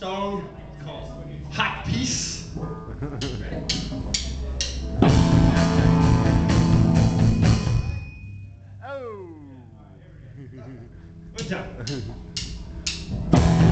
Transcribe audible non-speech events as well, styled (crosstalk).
song called Hot Piece. Oh. Good job. (laughs)